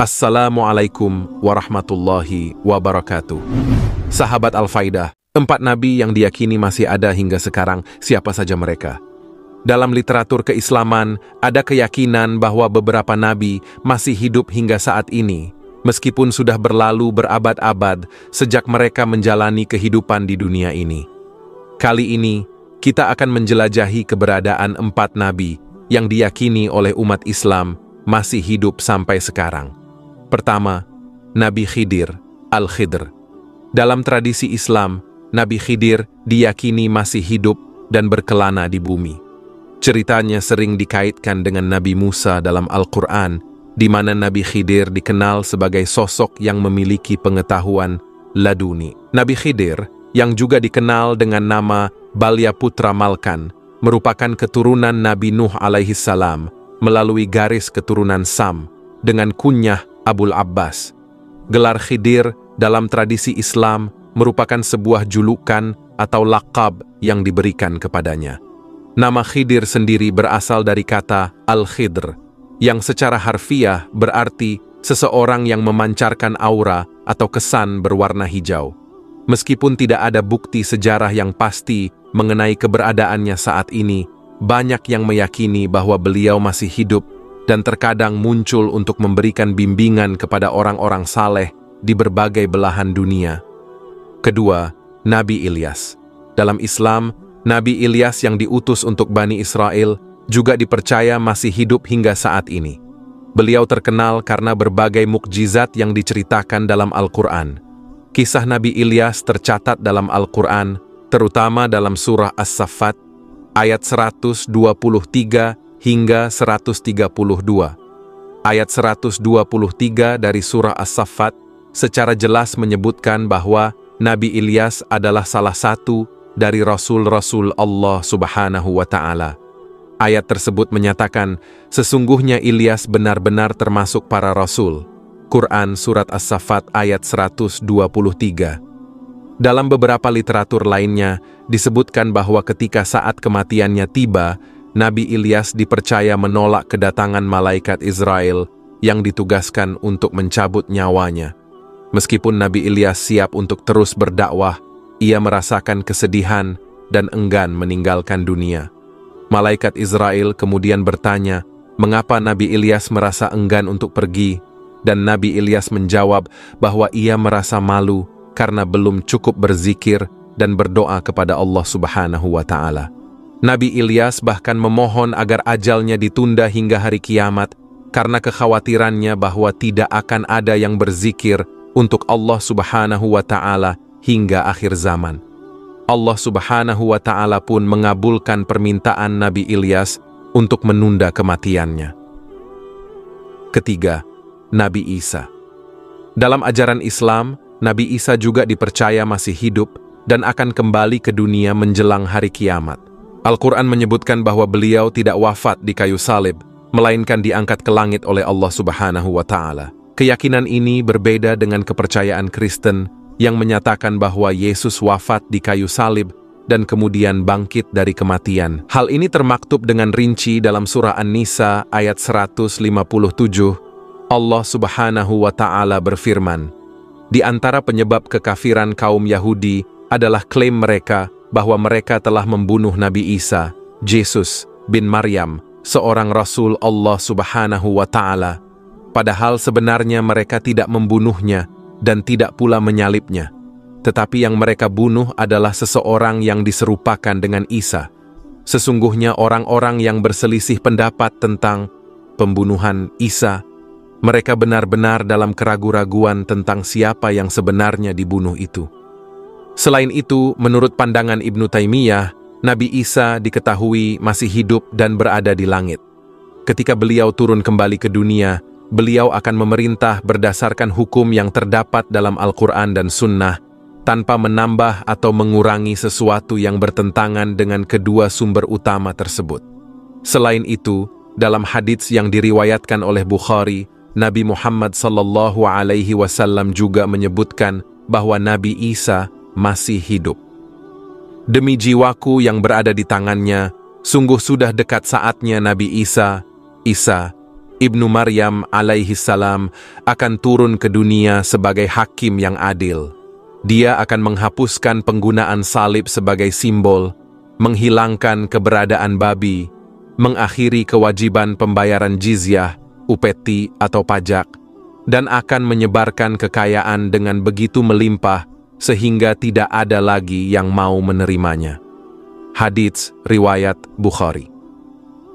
Assalamualaikum warahmatullahi wabarakatuh. Sahabat Al-Faidah, empat nabi yang diyakini masih ada hingga sekarang, siapa saja mereka? Dalam literatur keislaman, ada keyakinan bahwa beberapa nabi masih hidup hingga saat ini, meskipun sudah berlalu berabad-abad sejak mereka menjalani kehidupan di dunia ini. Kali ini, kita akan menjelajahi keberadaan empat nabi yang diyakini oleh umat Islam masih hidup sampai sekarang. Pertama, Nabi Khidir, Al-Khidr. Dalam tradisi Islam, Nabi Khidir diyakini masih hidup dan berkelana di bumi. Ceritanya sering dikaitkan dengan Nabi Musa dalam Al-Quran, di mana Nabi Khidir dikenal sebagai sosok yang memiliki pengetahuan laduni. Nabi Khidir, yang juga dikenal dengan nama Balya Putra Malkan, merupakan keturunan Nabi Nuh alaihi salam melalui garis keturunan Sam dengan kunyah Abul Abbas. Gelar Khidir dalam tradisi Islam merupakan sebuah julukan atau lakab yang diberikan kepadanya. Nama Khidir sendiri berasal dari kata Al-Khidr, yang secara harfiah berarti seseorang yang memancarkan aura atau kesan berwarna hijau. Meskipun tidak ada bukti sejarah yang pasti mengenai keberadaannya saat ini, banyak yang meyakini bahwa beliau masih hidup dan terkadang muncul untuk memberikan bimbingan kepada orang-orang saleh di berbagai belahan dunia. Kedua, Nabi Ilyas. Dalam Islam, Nabi Ilyas yang diutus untuk Bani Israel juga dipercaya masih hidup hingga saat ini. Beliau terkenal karena berbagai mukjizat yang diceritakan dalam Al-Quran. Kisah Nabi Ilyas tercatat dalam Al-Quran, terutama dalam surah As-Saffat, ayat 123 hingga 132. Ayat 123 dari surah As-Saffat secara jelas menyebutkan bahwa Nabi Ilyas adalah salah satu dari rasul-rasul Allah Subhanahu wa taala. Ayat tersebut menyatakan sesungguhnya Ilyas benar-benar termasuk para rasul. Quran surat As-Saffat ayat 123. Dalam beberapa literatur lainnya disebutkan bahwa ketika saat kematiannya tiba, Nabi Ilyas dipercaya menolak kedatangan malaikat Israel yang ditugaskan untuk mencabut nyawanya. Meskipun Nabi Ilyas siap untuk terus berdakwah, ia merasakan kesedihan dan enggan meninggalkan dunia. Malaikat Israel kemudian bertanya, mengapa Nabi Ilyas merasa enggan untuk pergi, dan Nabi Ilyas menjawab bahwa ia merasa malu karena belum cukup berzikir dan berdoa kepada Allah Subhanahu wa Ta'ala. Nabi Ilyas bahkan memohon agar ajalnya ditunda hingga hari kiamat karena kekhawatirannya bahwa tidak akan ada yang berzikir untuk Allah Subhanahu wa taala hingga akhir zaman. Allah Subhanahu wa taala pun mengabulkan permintaan Nabi Ilyas untuk menunda kematiannya. Ketiga, Nabi Isa. Dalam ajaran Islam, Nabi Isa juga dipercaya masih hidup dan akan kembali ke dunia menjelang hari kiamat. Al-Quran menyebutkan bahwa beliau tidak wafat di kayu salib, melainkan diangkat ke langit oleh Allah Subhanahu wa Ta'ala. Keyakinan ini berbeda dengan kepercayaan Kristen yang menyatakan bahwa Yesus wafat di kayu salib dan kemudian bangkit dari kematian. Hal ini termaktub dengan rinci dalam surah An-Nisa ayat 157. Allah Subhanahu wa Ta'ala berfirman, Di antara penyebab kekafiran kaum Yahudi adalah klaim mereka bahwa mereka telah membunuh Nabi Isa, Yesus bin Maryam, seorang Rasul Allah Subhanahu wa Ta'ala, padahal sebenarnya mereka tidak membunuhnya dan tidak pula menyalibnya. Tetapi yang mereka bunuh adalah seseorang yang diserupakan dengan Isa. Sesungguhnya orang-orang yang berselisih pendapat tentang pembunuhan Isa, mereka benar-benar dalam keraguan-raguan tentang siapa yang sebenarnya dibunuh itu. Selain itu, menurut pandangan Ibnu Taimiyah, Nabi Isa diketahui masih hidup dan berada di langit. Ketika beliau turun kembali ke dunia, beliau akan memerintah berdasarkan hukum yang terdapat dalam Al-Quran dan Sunnah, tanpa menambah atau mengurangi sesuatu yang bertentangan dengan kedua sumber utama tersebut. Selain itu, dalam hadits yang diriwayatkan oleh Bukhari, Nabi Muhammad Sallallahu Alaihi Wasallam juga menyebutkan bahwa Nabi Isa masih hidup. Demi jiwaku yang berada di tangannya, sungguh sudah dekat saatnya Nabi Isa, Isa, Ibnu Maryam alaihi salam akan turun ke dunia sebagai hakim yang adil. Dia akan menghapuskan penggunaan salib sebagai simbol, menghilangkan keberadaan babi, mengakhiri kewajiban pembayaran jizyah, upeti atau pajak, dan akan menyebarkan kekayaan dengan begitu melimpah sehingga tidak ada lagi yang mau menerimanya. Hadits Riwayat Bukhari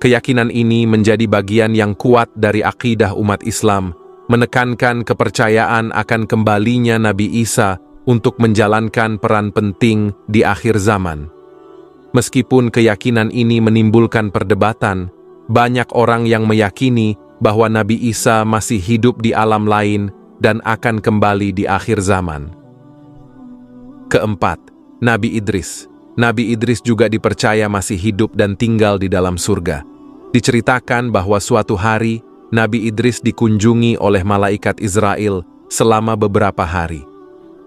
Keyakinan ini menjadi bagian yang kuat dari akidah umat Islam, menekankan kepercayaan akan kembalinya Nabi Isa untuk menjalankan peran penting di akhir zaman. Meskipun keyakinan ini menimbulkan perdebatan, banyak orang yang meyakini bahwa Nabi Isa masih hidup di alam lain dan akan kembali di akhir zaman. Keempat, Nabi Idris Nabi Idris juga dipercaya masih hidup dan tinggal di dalam surga. Diceritakan bahwa suatu hari, Nabi Idris dikunjungi oleh malaikat Israel selama beberapa hari.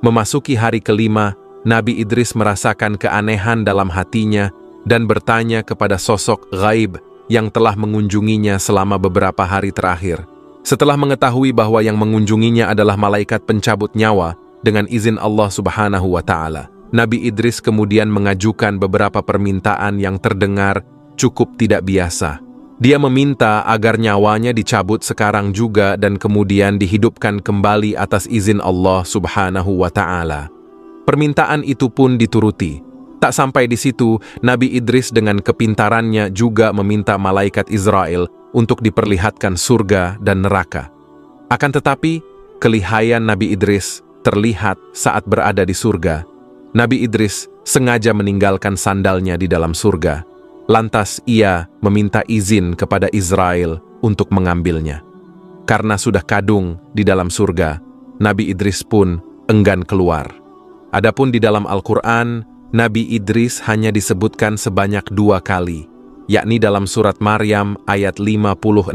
Memasuki hari kelima, Nabi Idris merasakan keanehan dalam hatinya dan bertanya kepada sosok gaib yang telah mengunjunginya selama beberapa hari terakhir. Setelah mengetahui bahwa yang mengunjunginya adalah malaikat pencabut nyawa dengan izin Allah Subhanahu wa Ta'ala, Nabi Idris kemudian mengajukan beberapa permintaan yang terdengar cukup tidak biasa. Dia meminta agar nyawanya dicabut sekarang juga dan kemudian dihidupkan kembali atas izin Allah subhanahu wa ta'ala. Permintaan itu pun dituruti. Tak sampai di situ, Nabi Idris dengan kepintarannya juga meminta malaikat Israel untuk diperlihatkan surga dan neraka. Akan tetapi, kelihayan Nabi Idris terlihat saat berada di surga Nabi Idris sengaja meninggalkan sandalnya di dalam surga. Lantas ia meminta izin kepada Israel untuk mengambilnya. Karena sudah kadung di dalam surga, Nabi Idris pun enggan keluar. Adapun di dalam Al-Quran, Nabi Idris hanya disebutkan sebanyak dua kali, yakni dalam surat Maryam ayat 56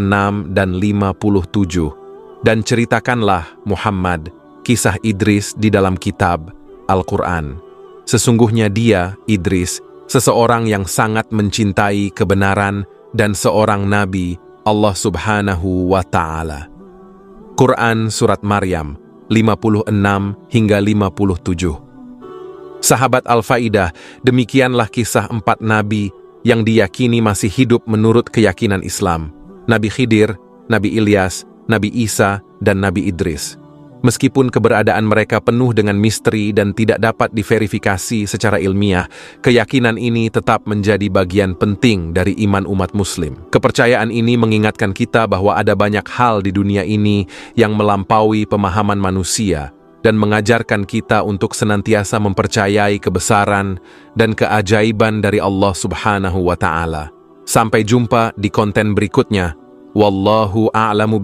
dan 57. Dan ceritakanlah Muhammad kisah Idris di dalam kitab Al-Quran. Sesungguhnya dia, Idris, seseorang yang sangat mencintai kebenaran dan seorang nabi Allah Subhanahu wa taala. Quran surat Maryam 56 hingga 57. Sahabat Al-Faidah, demikianlah kisah empat nabi yang diyakini masih hidup menurut keyakinan Islam. Nabi Khidir, Nabi Ilyas, Nabi Isa, dan Nabi Idris. Meskipun keberadaan mereka penuh dengan misteri dan tidak dapat diverifikasi secara ilmiah, keyakinan ini tetap menjadi bagian penting dari iman umat Muslim. Kepercayaan ini mengingatkan kita bahwa ada banyak hal di dunia ini yang melampaui pemahaman manusia dan mengajarkan kita untuk senantiasa mempercayai kebesaran dan keajaiban dari Allah Subhanahu wa Ta'ala. Sampai jumpa di konten berikutnya. Wallahu a'lamu